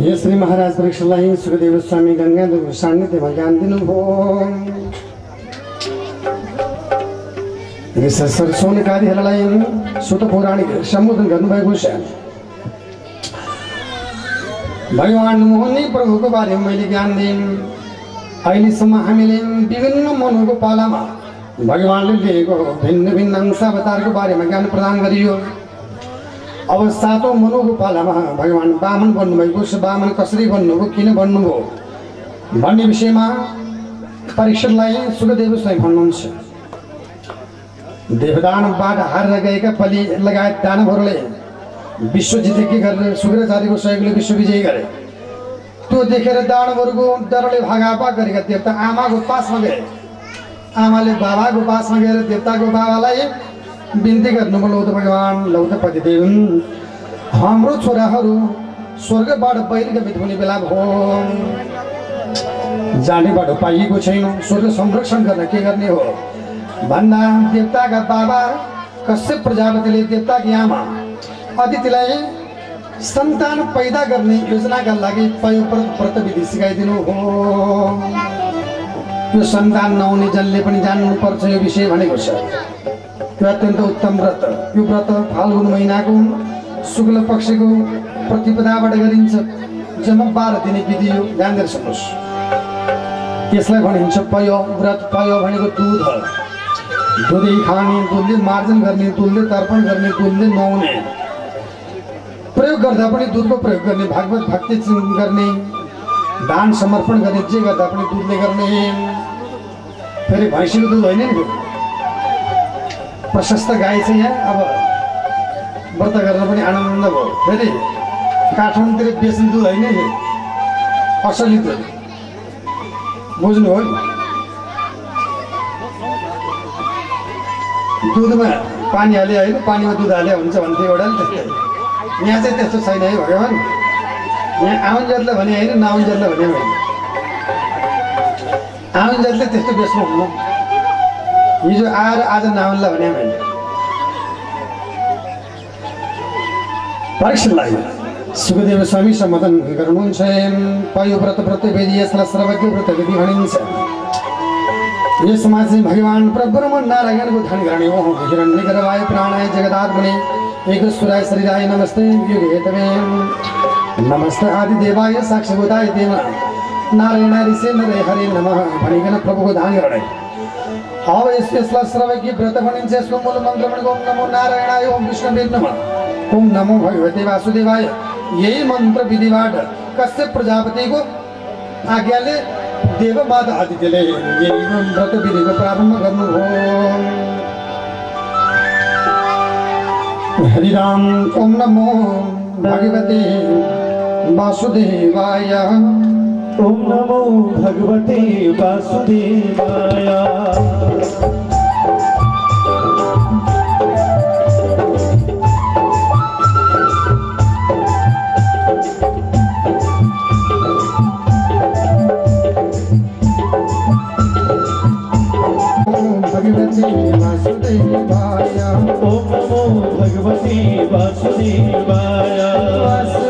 यो श्री महाराज वृक्षलाई सुखदेव स्वामी गङ्गाधर सान्निध्यमा ज्ञान दिनुभयो सोनकारीहरूलाई सुत पौराणिक सम्बोधन गर्नुभएको छ भगवान् मोहनी प्रभुको बारेमा मैले ज्ञान दिएँ अहिलेसम्म हामीले विभिन्न मनोको पालामा भगवान्ले लिएको भिन्न भिन्न अंश अवतारको बारेमा ज्ञान प्रदान गरियो अब सातौँ मनुको पालामा भगवान् बामन बन्नुभएको छ। बामन कसरी बन्नुभयो किन बन्नुभयो? भन्ने विषयमा परीक्षणलाई सुखदेव स्वयं भन्नुहुन्छ। देवदानबाट हारेर गएका पलि लगायत दानवहरूले विश्व जितेकी गरेर शुक्राचार्यको सहयोगले विश्व विजयी गरे। त्यो देखेर दानवहरूको डरले भागाभाग गरेका देवता आमाको पासमा गए। आमाले बाबाको पासमा गएर देवताको बाबालाई बिन्ती गर्नुभयो लौत भगवान् लौत पतिदेव हाम्रो छोराहरू स्वर्गबाट बहिर्गमित हुने बेला भयो जाने बाटो पाइएको छैन। स्वर्ग संरक्षण गर्न के गर्ने हो? भन्दा देवताका बाबा कश्यप प्रजापतिले देवताकी आमा अतिथिलाई सन्तान पैदा गर्ने योजनाका लागि व्रत विधि सिकाइदिनु हो। यो सन्तान नहुने जसले पनि जान्नुपर्छ यो विषय भनेको छ। यो अत्यन्त उत्तम व्रत। यो व्रत फाल्गुन महिनाको शुक्ल पक्षको प्रतिपदाबाट गरिन्छ। जम्मा बाह्र दिने विधि यो। ध्यान दिएर सक्नुहोस् यसलाई भनिन्छ पयो व्रत पयो भनेको दुध दुधै खाने दुधले मार्जन गर्ने दुधले तर्पण गर्ने दुधले नुहाउने। प्रयोग गर्दा पनि दुधको प्रयोग गर्ने भागवत भक्ति गर्ने दान समर्पण गर्ने जे गर्दा पनि दुधले गर्ने। फेरि भैँसीको दुध होइन नि प्रशस्त गाई छ यहाँ अब व्रत गरेर पनि आनन्द भयो। फेरि काठमाडौँतिर बेच्ने दुध होइन नि? असली दुध बुझ्नु हो नि? दुधमा पानी हाले होइन पानीमा दुध हाले हुन्छ भन्थ्यो एउटा नि त्यस्तै। यहाँ चाहिँ त्यस्तो छैन है भगवान्। यहाँ आउन्जरले भने होइन नआउन्जरले भने होइन। आउन्जरले त्यस्तो बेच्नु हुनु। हिजो आएर आज नआउनलाई भने मैले परीक्षणलाई सुखदेव स्वामी सम्बोधन गर्नुहुन्छ पयो व्रत विधि यसलाई सर्वज्ञ व्रत विधि भनिन्छ। यसमा चाहिँ भगवान् परब्रह्म नारायणको ध्यान गर्ने हो। हिरण्य गर्भाय प्राणाय जगदात्मने। एकस्वराय शरीराय नमस्ते। युग हेतवे। नमस्ते देवाय साक्षभूताय देव। नारायण ऋषि नरे हरे नमः। भनिकन प्रभुको ध्यान गर्ने अब यस यसलाई सर्वज्ञ व्रत भनिन्छ यसको मूल मन्त्र भनेको ओम नमो नारायणाय ओम विष्णुवे नमः। ओम नमो भगवते वासुदेवाय। यही मन्त्र विधिबाट कश्यप प्रजापतिको आज्ञाले देवमाता आदित्यले। यही व्रत विधिको प्रारम्भ गर्नुभयो हरिराम ओम नमो भगवते वासुदेवाय। ॐ नमो भगवते वासुदेवाय। ओम भगवते वासुदेवाय ॐ नमो भगवते वासुदेवाय। वासुदेवाय।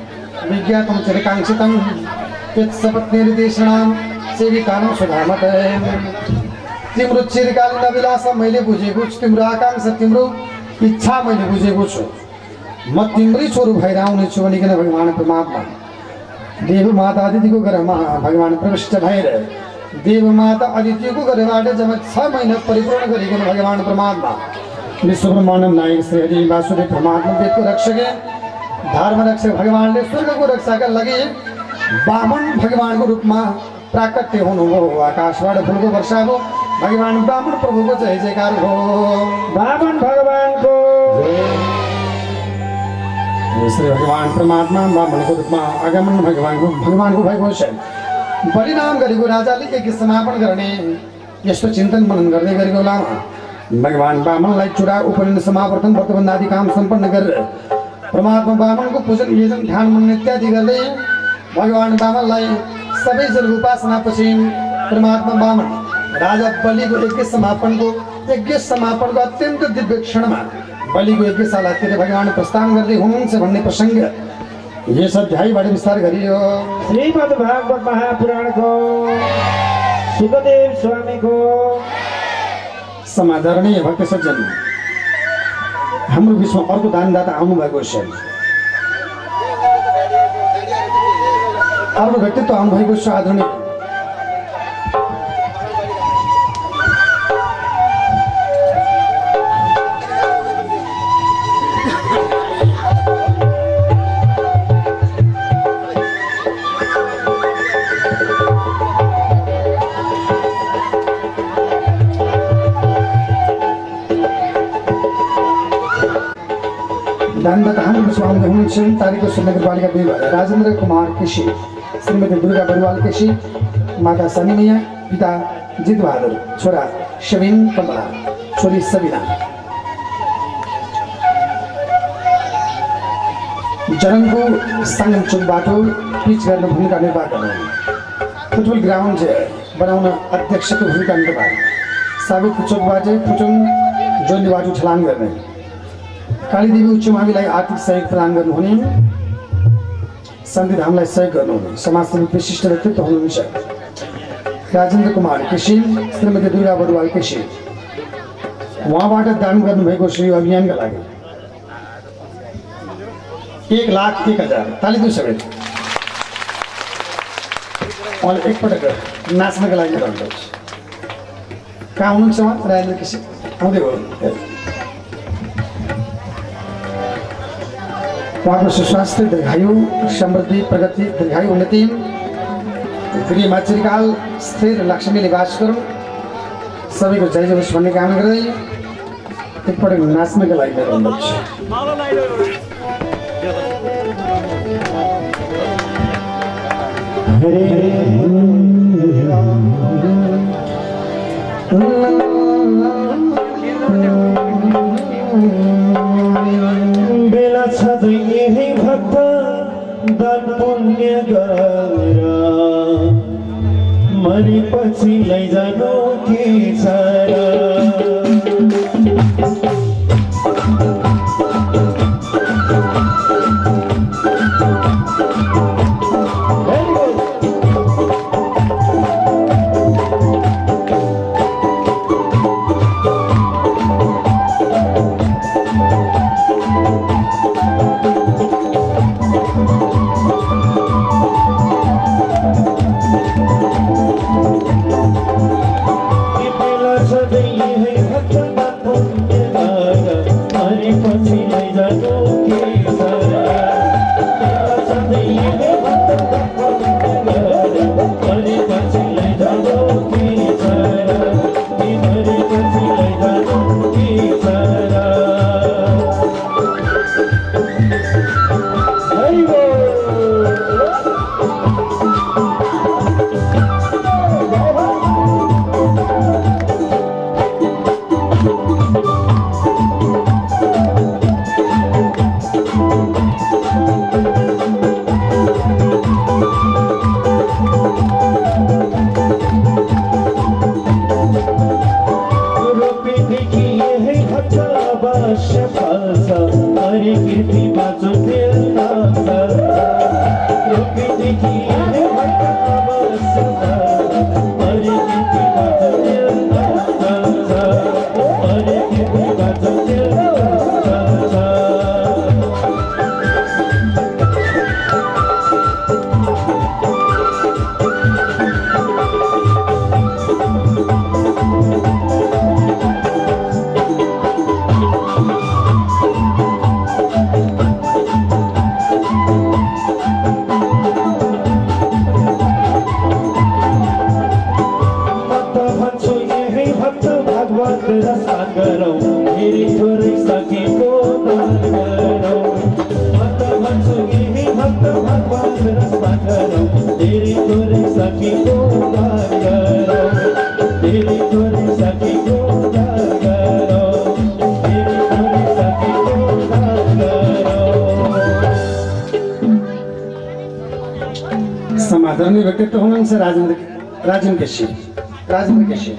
विज्ञातम चिरकाङ्क्षितम यत्सपत्निर्देशनाम सेविकानं सुधामत तिम्रो चिरकालीन अभिलाषा मैले बुझेको छु तिम्रो आकाङ्क्षा तिम्रो इच्छा मैले बुझेको छु म तिम्रै छोरो भएर आउनेछु भनिकन भगवान् परमात्मा। देव माता अदितिको घरमा भगवान् प्रविष्ट भएर देव माता अदितिको घरबाट जब छ महिना परिपूर्ण गरिकन भगवान् परमात्मा। विश्व ब्रह्माण्ड नायक श्री हरि वासुदेव परमात्मा वेदको रक्षक। धर्म रक्षक भगवान्ले स्वर्गको रक्षाका लागि। बामन भगवान्को रूपमा प्राकट्य हुनुभयो आकाशबाट फुलको वर्षा हो भगवान् बामन प्रभुको जय जयकार हो। बामन भगवानको श्री भगवान् परमात्मा बामनको रूपमा आगमन भगवान्को भगवान्को भएको छ परिणाम गरेको राजाले यज्ञ समापन गर्ने यस्तो चिन्तन मनन गर्दै गरेको बेलामा भगवान् बामनलाई चुडा उपनयन समावर्तन व्रतबन्ध आदि काम सम्पन्न गरेर परमात्मा बामनको पूजन यजन ध्यान मन इत्यादि गर्दै भगवान् बामनलाई सबै जन उपासनापछि परमात्मा बामन राजा बलिको यज्ञ समापनको यज्ञ समापनको अत्यन्त दिव्य क्षणमा बलिको यज्ञशालातिर भगवान् प्रस्थान गर्दै हुनुहुन्छ भन्ने प्रसङ्ग यस अध्यायबाट विस्तार गरियो श्रीमद् भागवत महापुराणको सुखदेव स्वामीको समादरणीय भक्त सज्जन। हाम्रो बिचमा अर्को दानदाता आउनुभएको छ। अर्को व्यक्तित्व आउनुभएको छ आदरणीय हाम्रो बिचमा आउँदै हुनुहुन्छ तारिक नगरपालिका दुई भएर राजेन्द्र कुमार केसी, श्रीमती दुर्गा बरुवाल केसी, माता सनी मैया पिता जितबहादुर छोरा शबिन कमला, छोरी सबिना जरङको साङ्गम चोक बाटो, पिच गर्न भूमिका निर्वाह गर्नु फुटबल ग्राउन्ड बनाउन अध्यक्षको भूमिका निर्वाह। साबित चोकबाट फुटुङ जोड्ने बाटो छलाङ गर्ने कालीदेवी उच्च माविलाई आर्थिक सहयोग प्रदान गर्नुहुने। सन्धिधामलाई सहयोग गर्नुहुने। समाजसेवी विशिष्ट व्यक्तित्व हुनुहुन्छ। राजेन्द्र कुमार केसी श्रीमती दुर्गा बरुवाल केसी। उहाँबाट दान गर्नुभएको श्री अभियानका लागि। एक लाख एक हजार। ताली दुई सबै। उहाँले एकपटक नाच्नका लागि रहनुहुन्छ कहाँ हुनुहुन्छ उहाँ? राजेन्द्र केसी। आउँदै हो उहाँको सुस्वास्थ्य दीर्घायु समृद्धि प्रगति दीर्घायु उन्नति गृहमा चिरकाल स्थिर लक्ष्मी निवास गरौँ सबैको जय जय भन्ने काम गर्दै एकपटक नाच्नका लागि मेरो अनुरोध छँदै यही भक्त दान पुण्य गरेर मरेपछि लैजानु के छ से राजेंद्र राजेंद्र केशी राजेंद्र केशी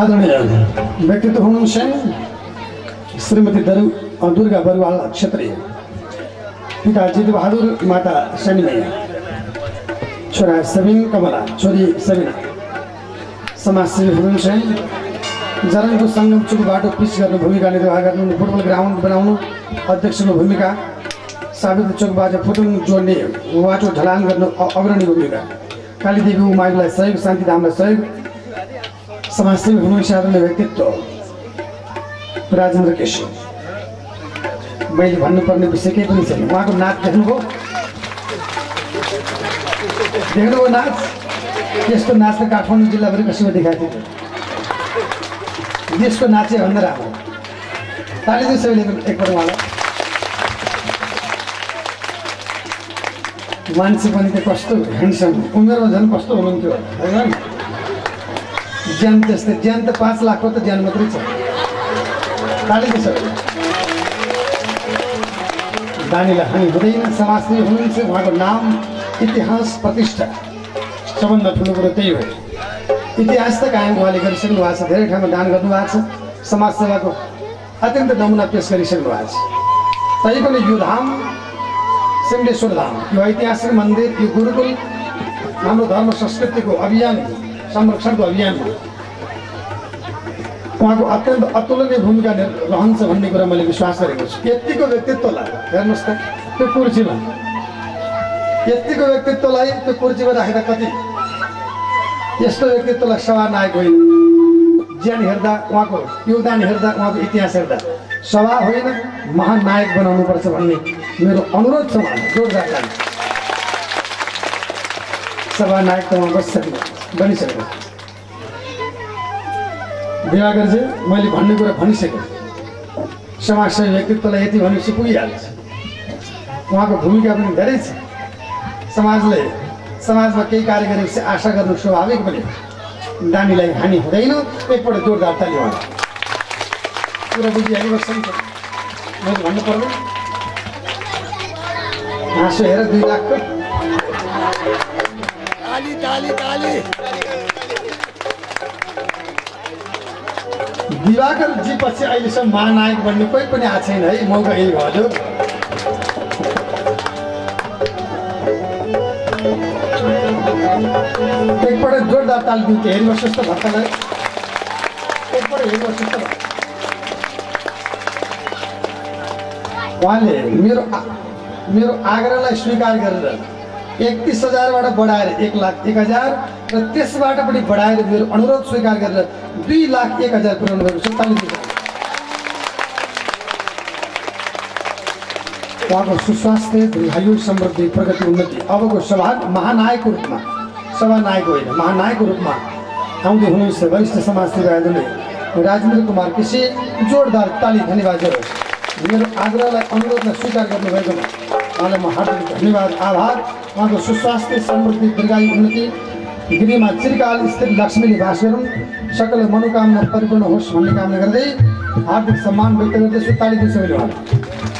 आदरणीय व्यक्तित्व हुनुहुन्छ श्रीमती दरु दुर्गा बरुवाल क्षेत्रीय। पिता जितु बहादुर माता शनि मैया छोरा सबिन कमला, छोरी सबिना समाजसेवी हुनुहुन्छ जरङको सङ्गम चुक बाटो पिच गर्ने भूमिका निर्वाह गर्नु फुटबल ग्राउन्ड बनाउनु अध्यक्षको भूमिका सावित्री चोकबाट फुटुङ जोड्ने बाटो ढलान गर्नु अग्रणी भूमिका। कालीदेवी उमाईलाई सहयोग शान्तिधामलाई सहयोग समाजसेवी हुनुहुन्छ आदरणीय व्यक्तित्व। राजेन्द्र केसी मैले भन्नुपर्ने विषय केही पनि छैन। उहाँको नाच देख्नुभयो। देख्नुभयो नाच? यस्तो नाच त काठमाडौँ जिल्लाभरि कसैमा देखाएको थियो। देशको नाचे भन्दा राम्रो ताली दिउँ सबैले एकपल्ट उहाँलाई मान्छे पनि त कस्तो ह्यान्डसम उमेरमा झन् कस्तो हुनुहुन्थ्यो होइन ज्यान त्यस्तै ज्यान त पाँच लाखको त ज्यान मात्रै छ। ताली दिउँ सबैले। दानीलाई हानि हुँदैन हुनुहुन्छ उहाँको नाम इतिहास प्रतिष्ठा। सबभन्दा ठुलो कुरो त्यही हो। इतिहास त कायम उहाँले गरिसक्नु भएको छ धेरै ठाउँमा दान गर्नुभएको छ समाजसेवाको अत्यन्त नमुना पेस गरिसक्नु भएको छ। तैपनि यो धाम सिमडेश्वर धाम यो ऐतिहासिक मन्दिर यो गुरुकुल हाम्रो धर्म संस्कृतिको अभियान संरक्षणको अभियानमा उहाँको अत्यन्त अतुलनीय भूमिका रहन्छ भन्ने कुरा मैले विश्वास गरेको छु। यत्तिको व्यक्तित्वलाई हेर्नुहोस् त त्यो कुर्सीमा यत्तिको व्यक्तित्वलाई त्यो कुर्सीमा राखेर कति? यस्तो व्यक्तित्वलाई सभानायक होइन। ज्यान हेर्दा उहाँको योगदान हेर्दा उहाँको इतिहास हेर्दा सभा होइन महानायक बनाउनुपर्छ भन्ने मेरो अनुरोध छ उहाँलाई जोडदार काम सभानायक त उहाँ बसिसक्नु बनिसक्नु दिवाकरजी मैले भन्ने कुरा भनिसकेँ। समाजसेवी व्यक्तित्वलाई यति भनेपछि पुगिहाल्छ। उहाँको भूमिका पनि धेरै छ। समाजले समाजमा केही कार्य गरेपछि आशा गर्नु स्वाभाविक पनि हो। दानीलाई हानि हुँदैन एकपल्ट जोरदार ताली उहाँलाई कुरा बुझिहाल्नु मैले भन्नु पर्ने? हाँसो हेर दुई लाखको दिवाकर जी पछि अहिलेसम्म महानायक बन्ने कोही पनि आएको छैन है मौका यही भयो। हजुर एकपल्ट जोरदार ताल दिन्थ्यो हेर्नुहोस् जस्तो भर्खरलाई एकपल्ट हेर्नुहोस् जस्तो। उहाँले मेरो मेरो आग्रहलाई स्वीकार गरेर एकतिस हजारबाट बढाएर एक लाख एक हजार र त्यसबाट पनि बढाएर मेरो अनुरोध स्वीकार गरेर दुई लाख एक हजार पुऱ्याउनु भएको छ ताली दिनुहोस्। उहाँको सुस्वास्थ्य दीर्घायु समृद्धि प्रगति उन्नति अबको सभा महानायकको रूपमा सभानायक होइन महानायकको रूपमा आउँदै हुनुहुन्छ वरिष्ठ समाजसेवी आदरणीय राजेन्द्र कुमार केसी जोरदार ताली धन्यवाद मेरो आग्रहलाई अनुरोधलाई स्वीकार गर्नुभएकोमा उहाँलाई म हार्दिक धन्यवाद आभार। उहाँको सुस्वास्थ्य समृद्धि दीर्घायु उन्नति गृहमा चिरकाल स्थित लक्ष्मीले बास गरौँ सकल मनोकामना परिपूर्ण होस् भन्ने कामना गर्दै हार्दिक सम्मान व्यक्त गर्दैछु। ताली दिन्छ मैले